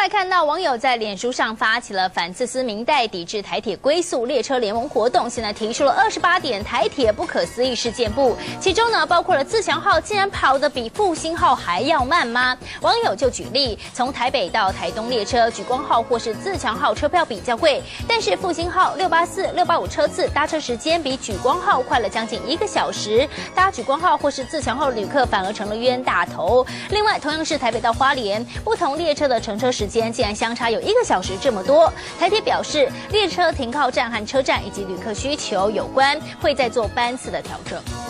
来看到网友在脸书上发起了反自私明代抵制台铁龟速列车联盟活动，现在提出了二十八点台铁不可思议事件簿，其中呢包括了自强号竟然跑得比复兴号还要慢吗？网友就举例，从台北到台东列车，莒光号或是自强号车票比较贵，但是复兴号六八四、六八五车次搭车时间比莒光号快了将近一个小时，搭莒光号或是自强号旅客反而成了冤大头。另外，同样是台北到花莲，不同列车的乘车时间竟然相差有一个小时这么多。台铁表示，列车停靠站和车站以及旅客需求有关，会再做班次的调整。